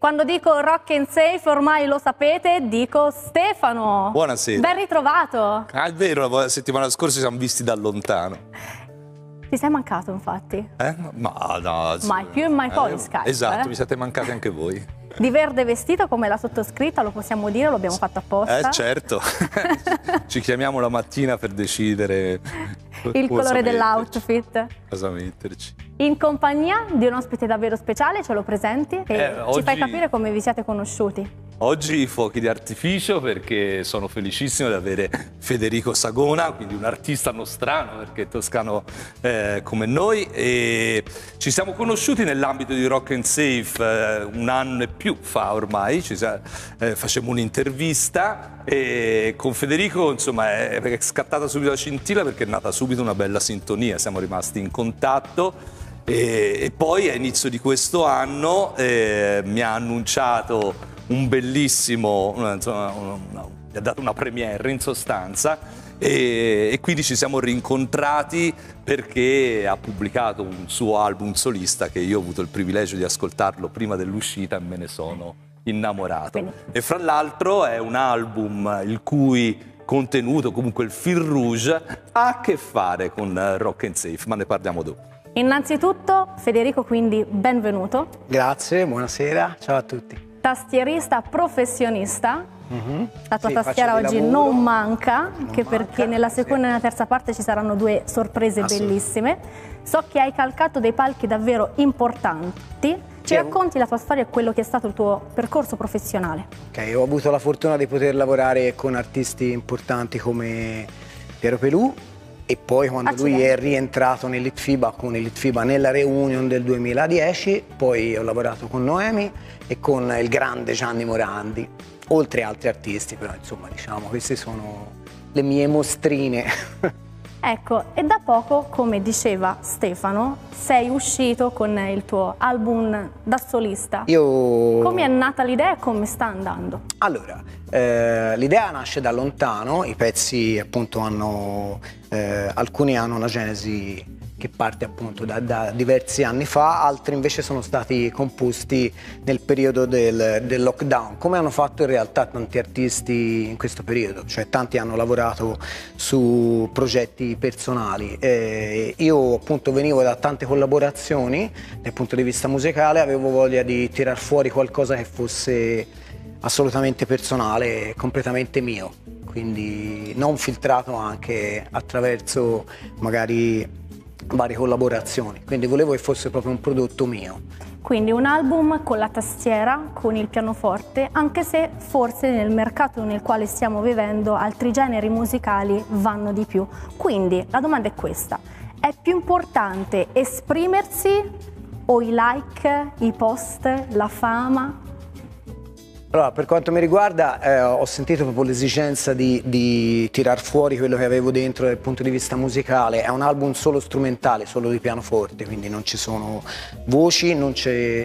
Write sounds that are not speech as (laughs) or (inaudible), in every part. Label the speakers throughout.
Speaker 1: quando dico rock and safe, ormai lo sapete, dico Stefano.
Speaker 2: Buonasera.
Speaker 1: Ben ritrovato.
Speaker 2: Ah, è vero, la settimana scorsa ci siamo visti da lontano.
Speaker 1: Ti sei mancato, infatti.
Speaker 2: Eh? Ma no.
Speaker 1: Mai più e mai poi
Speaker 2: eh,
Speaker 1: Skype.
Speaker 2: Esatto,
Speaker 1: eh?
Speaker 2: vi siete mancati anche voi.
Speaker 1: Di verde vestito come la sottoscritta, lo possiamo dire, lo abbiamo fatto apposta.
Speaker 2: Eh, certo. (laughs) ci chiamiamo la mattina per decidere
Speaker 1: Il colore dell'outfit.
Speaker 2: Cosa metterci.
Speaker 1: In compagnia di un ospite davvero speciale, ce lo presenti e
Speaker 2: Eh,
Speaker 1: ci
Speaker 2: oggi-
Speaker 1: fai capire come vi siete conosciuti.
Speaker 2: Oggi fuochi di artificio perché sono felicissimo di avere Federico Sagona, quindi un artista nostrano perché è toscano eh, come noi e ci siamo conosciuti nell'ambito di Rock and Safe eh, un anno e più fa ormai, ci sa- eh, facemmo un'intervista e con Federico insomma è, è scattata subito la scintilla perché è nata subito una bella sintonia, siamo rimasti in contatto. E, e poi a inizio di questo anno eh, mi ha annunciato un bellissimo, insomma, una- una- mi ha dato una premiere in sostanza e, e quindi ci siamo rincontrati perché ha pubblicato un suo album solista che io ho avuto il privilegio di ascoltarlo prima dell'uscita e me ne sono innamorato.
Speaker 1: Quindi-
Speaker 2: E fra l'altro è un album il cui contenuto, comunque il fil rouge, ha a che fare con Rock and Safe, ma ne parliamo dopo.
Speaker 1: Innanzitutto, Federico, quindi benvenuto.
Speaker 3: Grazie, buonasera, ciao a tutti.
Speaker 1: Tastierista professionista. La tua
Speaker 3: Sì,
Speaker 1: tastiera oggi
Speaker 3: lavoro.
Speaker 1: non manca, che perché nella
Speaker 3: sì.
Speaker 1: seconda e nella terza parte ci saranno due sorprese bellissime. So che hai calcato dei palchi davvero importanti. Ci
Speaker 3: Sì,
Speaker 1: racconti la tua storia e quello che è stato il tuo percorso professionale?
Speaker 3: Ok, ho avuto la fortuna di poter lavorare con artisti importanti come Piero Pelù e poi quando lui
Speaker 1: Accidenti.
Speaker 3: è rientrato nell'Itfiba con l'Itfiba nella reunion del 2010, poi ho lavorato con Noemi e con il grande Gianni Morandi, oltre altri artisti, però insomma diciamo queste sono le mie mostrine. (laughs)
Speaker 1: Ecco, e da poco, come diceva Stefano, sei uscito con il tuo album da solista.
Speaker 3: Io...
Speaker 1: Come è nata l'idea e come sta andando?
Speaker 3: Allora, eh, l'idea nasce da lontano, i pezzi appunto hanno, eh, alcuni hanno una genesi che parte appunto da, da diversi anni fa, altri invece sono stati composti nel periodo del, del lockdown, come hanno fatto in realtà tanti artisti in questo periodo, cioè tanti hanno lavorato su progetti personali. Eh, io appunto venivo da tante collaborazioni dal punto di vista musicale, avevo voglia di tirar fuori qualcosa che fosse assolutamente personale, completamente mio, quindi non filtrato anche attraverso magari varie collaborazioni, quindi volevo che fosse proprio un prodotto mio.
Speaker 1: Quindi un album con la tastiera, con il pianoforte, anche se forse nel mercato nel quale stiamo vivendo altri generi musicali vanno di più. Quindi la domanda è questa, è più importante esprimersi o i like, i post, la fama?
Speaker 3: Allora, per quanto mi riguarda, eh, ho sentito proprio l'esigenza di, di tirar fuori quello che avevo dentro dal punto di vista musicale. È un album solo strumentale, solo di pianoforte, quindi non ci sono voci, non,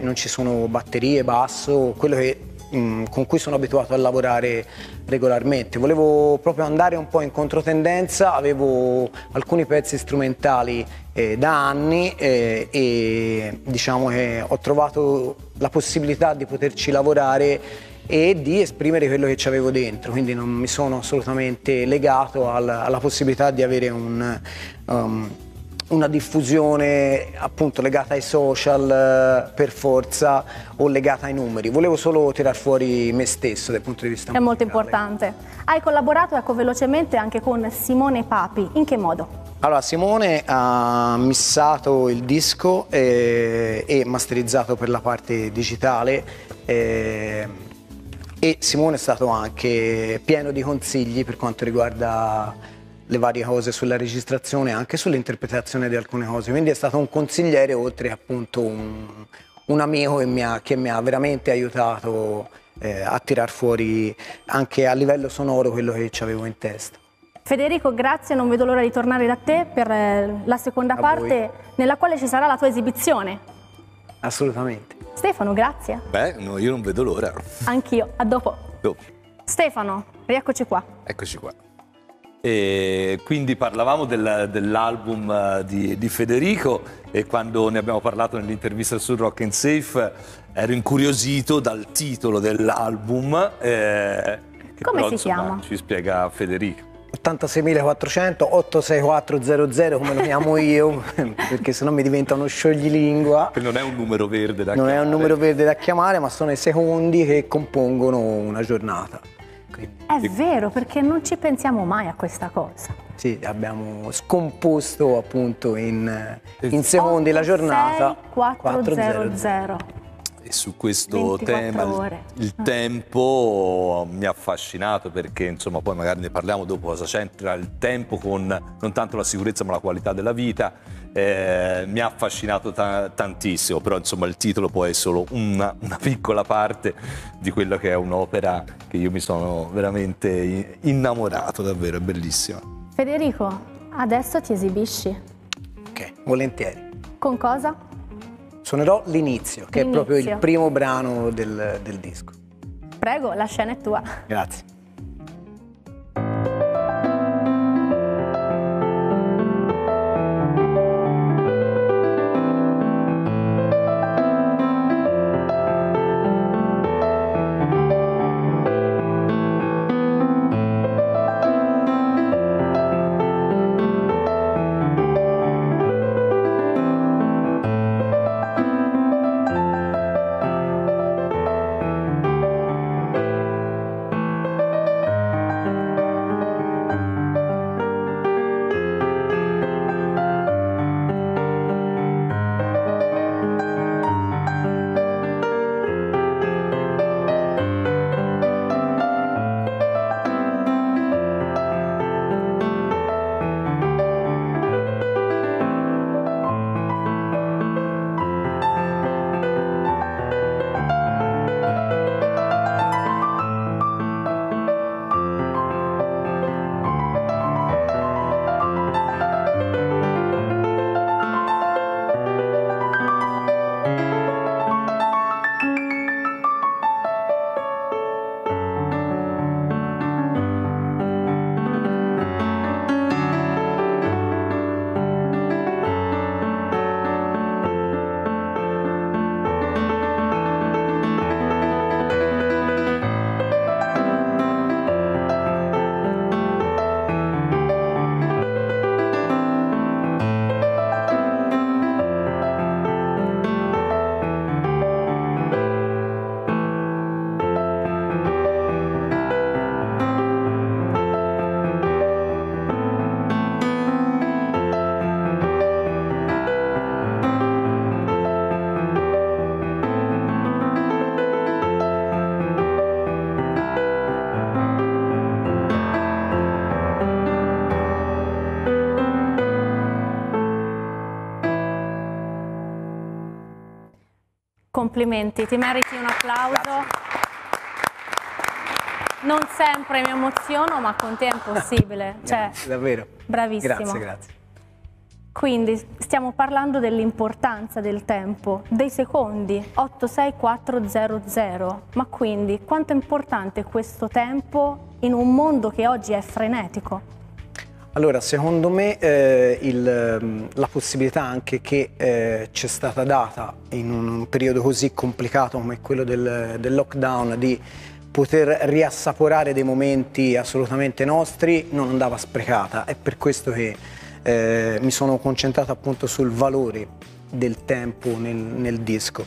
Speaker 3: non ci sono batterie, basso, quello che, mm, con cui sono abituato a lavorare regolarmente. Volevo proprio andare un po' in controtendenza, avevo alcuni pezzi strumentali eh, da anni eh, e diciamo che ho trovato la possibilità di poterci lavorare e di esprimere quello che ci avevo dentro, quindi non mi sono assolutamente legato al- alla possibilità di avere un, um, una diffusione appunto legata ai social eh, per forza o legata ai numeri. Volevo solo tirar fuori me stesso dal punto di vista
Speaker 1: È molto
Speaker 3: musicale.
Speaker 1: importante. Hai collaborato, ecco velocemente, anche con Simone Papi. In che modo?
Speaker 3: Allora, Simone ha missato il disco eh, e masterizzato per la parte digitale eh, e Simone è stato anche pieno di consigli per quanto riguarda le varie cose sulla registrazione e anche sull'interpretazione di alcune cose, quindi è stato un consigliere oltre appunto un, un amico che mi ha, che mi ha veramente aiutato eh, a tirar fuori anche a livello sonoro quello che ci avevo in testa.
Speaker 1: Federico, grazie, non vedo l'ora di tornare da te per eh, la seconda
Speaker 3: A
Speaker 1: parte
Speaker 3: voi.
Speaker 1: nella quale ci sarà la tua esibizione.
Speaker 3: Assolutamente.
Speaker 1: Stefano, grazie.
Speaker 2: Beh, no, io non vedo l'ora.
Speaker 1: Anch'io. A dopo.
Speaker 2: Dopo.
Speaker 1: Stefano, rieccoci qua.
Speaker 2: Eccoci qua. E quindi parlavamo del, dell'album eh, di, di, Federico e quando ne abbiamo parlato nell'intervista su Rock and Safe ero incuriosito dal titolo dell'album.
Speaker 1: Eh, Come però, si insomma, chiama?
Speaker 2: Ci spiega Federico.
Speaker 3: 86.400 86400 come lo chiamo (laughs) io perché sennò mi diventa uno scioglilingua.
Speaker 2: Che non è un numero verde da
Speaker 3: non
Speaker 2: chiamare
Speaker 3: non è un numero verde da chiamare ma sono i secondi che compongono una giornata.
Speaker 1: Quindi. è vero perché non ci pensiamo mai a questa cosa.
Speaker 3: Sì abbiamo scomposto appunto in, in secondi 8, la giornata.
Speaker 1: 6, 400
Speaker 2: e su questo tema il, il, ah. tempo mi ha affascinato perché insomma poi magari ne parliamo dopo cosa c'entra il tempo con non tanto la sicurezza ma la qualità della vita eh, mi ha affascinato ta tantissimo però insomma il titolo poi è solo una, una piccola parte di quello che è un'opera che io mi sono veramente innamorato davvero è bellissima
Speaker 1: Federico adesso ti esibisci
Speaker 3: ok volentieri
Speaker 1: con cosa?
Speaker 3: Suonerò l'inizio, che è proprio il primo brano del, del disco.
Speaker 1: Prego, la scena è tua.
Speaker 3: Grazie.
Speaker 1: Complimenti, ti meriti un applauso. Grazie. Non sempre mi emoziono, ma con te è impossibile. (laughs) Cioè,
Speaker 3: davvero.
Speaker 1: Bravissimo.
Speaker 3: Grazie, grazie.
Speaker 1: Quindi stiamo parlando dell'importanza del tempo, dei secondi 86400, ma quindi quanto è importante questo tempo in un mondo che oggi è frenetico?
Speaker 3: Allora, secondo me eh, il, ehm, la possibilità anche che eh, ci è stata data in un periodo così complicato come quello del, del, lockdown di poter riassaporare dei momenti assolutamente nostri non andava sprecata. È per questo che eh, mi sono concentrato appunto sul valore del tempo nel, nel disco.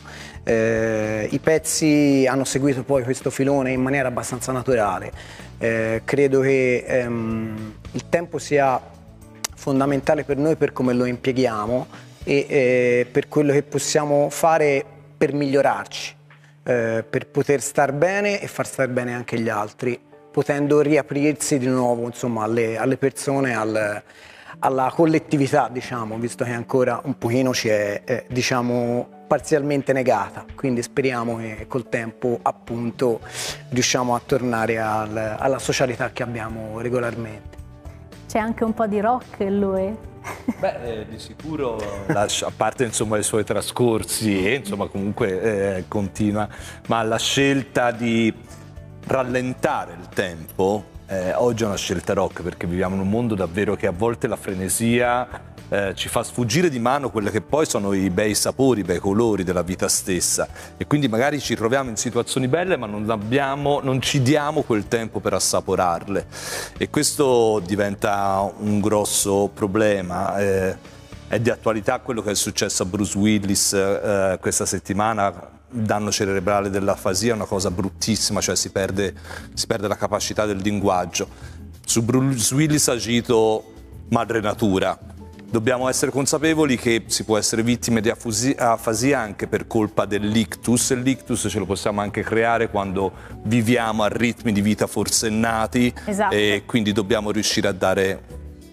Speaker 3: Eh, I pezzi hanno seguito poi questo filone in maniera abbastanza naturale. Eh, credo che ehm, il tempo sia fondamentale per noi per come lo impieghiamo e eh, per quello che possiamo fare per migliorarci, eh, per poter star bene e far star bene anche gli altri, potendo riaprirsi di nuovo insomma, alle, alle persone, al, alla collettività, diciamo, visto che ancora un pochino ci è, è diciamo, parzialmente negata, quindi speriamo che col tempo appunto riusciamo a tornare al, alla socialità che abbiamo regolarmente.
Speaker 1: C'è anche un po' di rock in lui.
Speaker 2: Beh, eh, di sicuro, la, a parte insomma, i suoi trascorsi, e insomma comunque eh, continua, ma la scelta di rallentare il tempo eh, oggi è una scelta rock perché viviamo in un mondo davvero che a volte la frenesia eh, ci fa sfuggire di mano quelli che poi sono i bei sapori, i bei colori della vita stessa e quindi magari ci troviamo in situazioni belle ma non, abbiamo, non ci diamo quel tempo per assaporarle e questo diventa un grosso problema. Eh, è di attualità quello che è successo a Bruce Willis eh, questa settimana danno cerebrale dell'afasia è una cosa bruttissima, cioè si perde, si perde, la capacità del linguaggio. Su Bruce Willis ha agito madre natura. Dobbiamo essere consapevoli che si può essere vittime di afasia anche per colpa dell'ictus e l'ictus ce lo possiamo anche creare quando viviamo a ritmi di vita forsennati esatto. e quindi dobbiamo riuscire a dare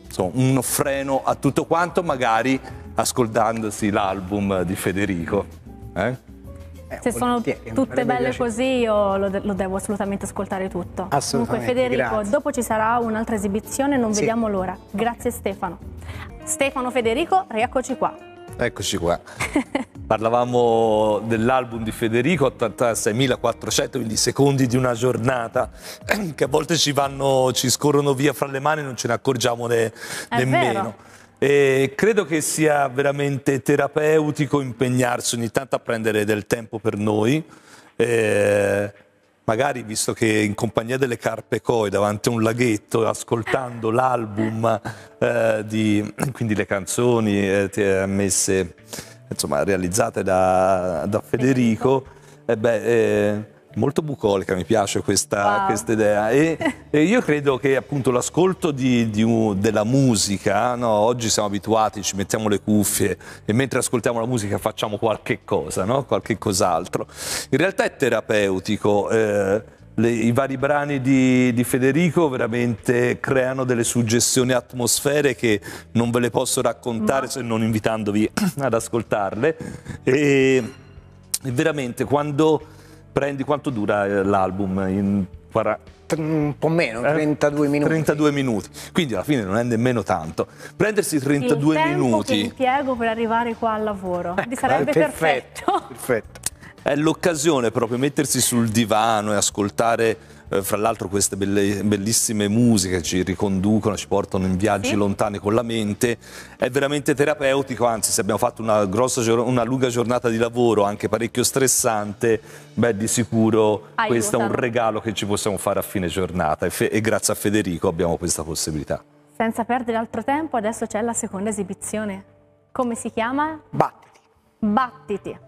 Speaker 2: insomma, uno freno a tutto quanto, magari ascoltandosi l'album di Federico. Eh?
Speaker 1: Eh, Se sono tutte belle piacere. così io lo, de lo, devo assolutamente ascoltare tutto.
Speaker 3: Assolutamente,
Speaker 1: Comunque Federico,
Speaker 3: grazie.
Speaker 1: dopo ci sarà un'altra esibizione, non sì. vediamo l'ora. Grazie Stefano. Stefano Federico, rieccoci qua.
Speaker 2: Eccoci qua. (laughs) Parlavamo dell'album di Federico, 86.400, quindi secondi di una giornata, (clears throat) che a volte ci, vanno, ci scorrono via fra le mani e non ce ne accorgiamo ne, nemmeno. Vero. E credo che sia veramente terapeutico impegnarsi ogni tanto a prendere del tempo per noi. Eh, magari visto che in compagnia delle carpe coi davanti a un laghetto ascoltando l'album eh, di quindi le canzoni eh, messe insomma realizzate da, da Federico eh beh, eh, molto bucolica, mi piace questa, wow. idea e, (laughs) e, io credo che appunto l'ascolto di, di, della musica, no? oggi siamo abituati, ci mettiamo le cuffie e mentre ascoltiamo la musica facciamo qualche cosa, no? qualche cos'altro. In realtà è terapeutico. Eh, le, I vari brani di, di, Federico veramente creano delle suggestioni atmosfere che non ve le posso raccontare Ma... se non invitandovi (clears throat) ad ascoltarle. E, e veramente quando prendi quanto dura eh, l'album? In 40...
Speaker 3: Un po' meno, 32 eh? minuti.
Speaker 2: 32 minuti, quindi alla fine non è nemmeno tanto. Prendersi 32
Speaker 1: Il
Speaker 2: minuti.
Speaker 1: Il impiego per arrivare qua al lavoro. Ecco, sarebbe perfetto.
Speaker 3: perfetto. perfetto.
Speaker 2: È l'occasione proprio mettersi sul divano e ascoltare eh, fra l'altro queste belle, bellissime musiche ci riconducono, ci portano in viaggi sì. lontani con la mente, è veramente terapeutico, anzi se abbiamo fatto una, grossa, una lunga giornata di lavoro, anche parecchio stressante, beh di sicuro Aiutano. questo è un regalo che ci possiamo fare a fine giornata e, e grazie a Federico abbiamo questa possibilità.
Speaker 1: Senza perdere altro tempo, adesso c'è la seconda esibizione. Come si chiama?
Speaker 3: Battiti.
Speaker 1: Battiti.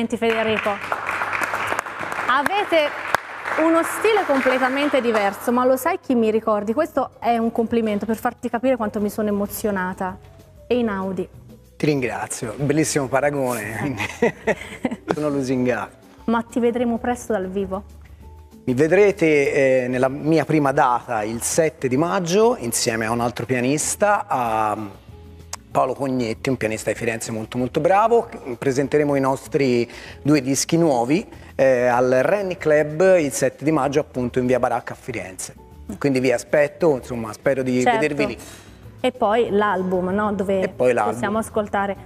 Speaker 1: Complimenti Federico. Avete uno stile completamente diverso, ma lo sai chi mi ricordi? Questo è un complimento per farti capire quanto mi sono emozionata. e in Audi.
Speaker 3: Ti ringrazio, bellissimo paragone, (laughs) sono lusingato.
Speaker 1: Ma ti vedremo presto dal vivo?
Speaker 3: Mi vedrete eh, nella mia prima data il 7 di maggio insieme a un altro pianista, a Paolo Cognetti, un pianista di Firenze molto molto bravo. Presenteremo i nostri due dischi nuovi eh, al Renny Club il 7 di maggio appunto in via Baracca a Firenze. Quindi vi aspetto, insomma spero di
Speaker 1: Certo.
Speaker 3: vedervi lì.
Speaker 1: E poi l'album, no? Dove possiamo ascoltare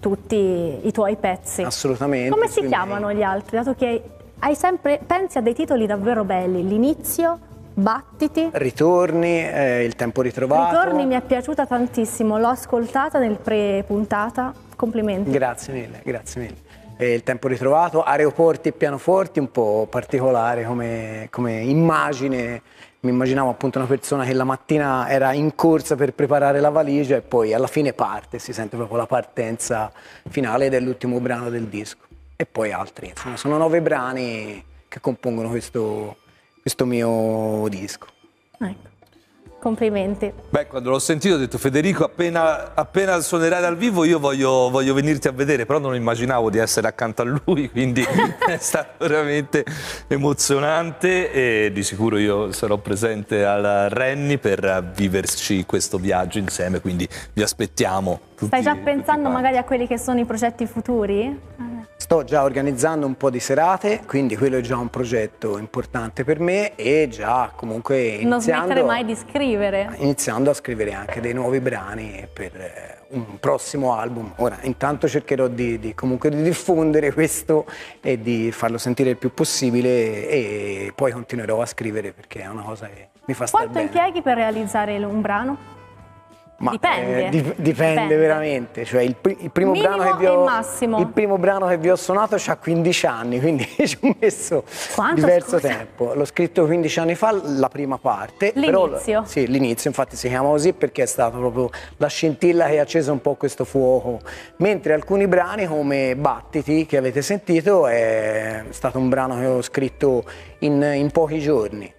Speaker 1: tutti i tuoi pezzi.
Speaker 3: Assolutamente.
Speaker 1: Come si chiamano gli altri? Dato che hai sempre, pensi a dei titoli davvero belli, l'inizio, battiti.
Speaker 3: Ritorni, eh, il tempo ritrovato.
Speaker 1: Ritorni mi è piaciuta tantissimo, l'ho ascoltata nel pre-puntata, complimenti.
Speaker 3: Grazie mille, grazie mille. E il tempo ritrovato, aeroporti e pianoforti, un po' particolare come, come immagine. Mi immaginavo appunto una persona che la mattina era in corsa per preparare la valigia e poi alla fine parte, si sente proprio la partenza finale ed è l'ultimo brano del disco. E poi altri, insomma, sono nove brani che compongono questo, questo mio disco.
Speaker 1: Ecco. Complimenti.
Speaker 2: Beh, quando l'ho sentito ho detto Federico, appena, appena suonerai dal vivo io voglio, voglio venirti a vedere, però non immaginavo di essere accanto a lui, (laughs) quindi è stato veramente emozionante e di sicuro io sarò presente al Renni per viverci questo viaggio insieme, quindi vi aspettiamo.
Speaker 1: Stai già pensando magari a quelli che sono i progetti futuri?
Speaker 3: Sto già organizzando un po' di serate, quindi quello è già un progetto importante per me e già comunque iniziando,
Speaker 1: Non smettere mai di scrivere.
Speaker 3: iniziando a scrivere anche dei nuovi brani per eh, un prossimo album. Ora, intanto cercherò di, di- comunque di diffondere questo e di farlo sentire il più possibile e poi continuerò a scrivere perché è una cosa che mi fa stare
Speaker 1: Quanto
Speaker 3: bene.
Speaker 1: impieghi per realizzare un brano?
Speaker 3: Ma,
Speaker 1: Dipende.
Speaker 3: eh, dip- dipende.
Speaker 1: Dipende.
Speaker 3: veramente. Cioè, il, pri- il primo
Speaker 1: Minimo
Speaker 3: brano che vi ho, il primo brano che vi ho suonato ha 15 anni, quindi (laughs) ci ho messo
Speaker 1: Quanto,
Speaker 3: diverso
Speaker 1: scusa?
Speaker 3: tempo. L'ho scritto 15 anni fa, la prima parte. però-
Speaker 1: L'inizio?
Speaker 3: sì, l'inizio, infatti si chiama così perché è stata proprio la scintilla che ha acceso un po' questo fuoco. Mentre alcuni brani come Battiti, che avete sentito, è stato un brano che ho scritto in, in pochi giorni.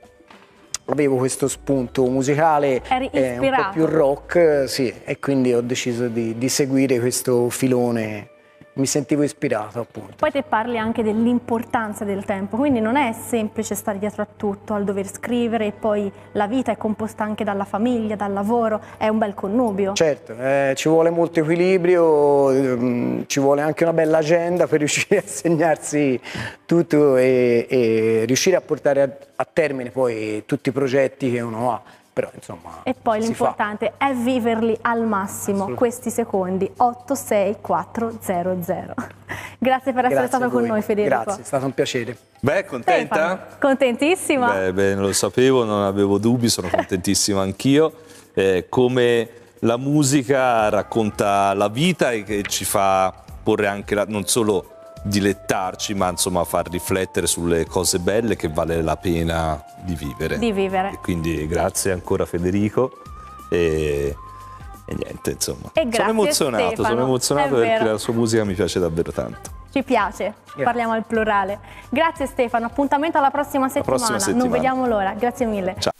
Speaker 3: Avevo questo spunto musicale eh, un po' più rock, sì, e quindi ho deciso di, di seguire questo filone. Mi sentivo ispirato, appunto.
Speaker 1: Poi te parli anche dell'importanza del tempo, quindi non è semplice stare dietro a tutto, al dover scrivere e poi la vita è composta anche dalla famiglia, dal lavoro, è un bel connubio.
Speaker 3: Certo, eh, ci vuole molto equilibrio, ehm, ci vuole anche una bella agenda per (laughs) riuscire a segnarsi tutto e, e riuscire a portare a, a termine poi tutti i progetti che uno ha. Però insomma.
Speaker 1: E poi
Speaker 3: si fa.
Speaker 1: l'importante è viverli al massimo, questi secondi, 86400. (laughs) Grazie per essere
Speaker 3: Grazie
Speaker 1: stato con noi Federico.
Speaker 3: Grazie, è stato un piacere.
Speaker 2: Beh, contenta?
Speaker 1: Stefano, contentissima?
Speaker 2: Beh, beh, lo sapevo, non avevo dubbi, sono contentissimo anch'io. Eh, come la musica racconta la vita e che ci fa porre anche la- non solo dilettarci, ma insomma far riflettere sulle cose belle che vale la pena di vivere.
Speaker 1: Di vivere.
Speaker 2: E quindi grazie ancora Federico e, e niente, insomma.
Speaker 1: E grazie,
Speaker 2: sono emozionato,
Speaker 1: Stefano,
Speaker 2: sono emozionato perché la sua musica mi piace davvero tanto.
Speaker 1: Ci piace, parliamo al plurale. Grazie Stefano, appuntamento alla prossima settimana,
Speaker 2: prossima
Speaker 1: non
Speaker 2: settimana.
Speaker 1: vediamo l'ora. Grazie mille.
Speaker 2: Ciao.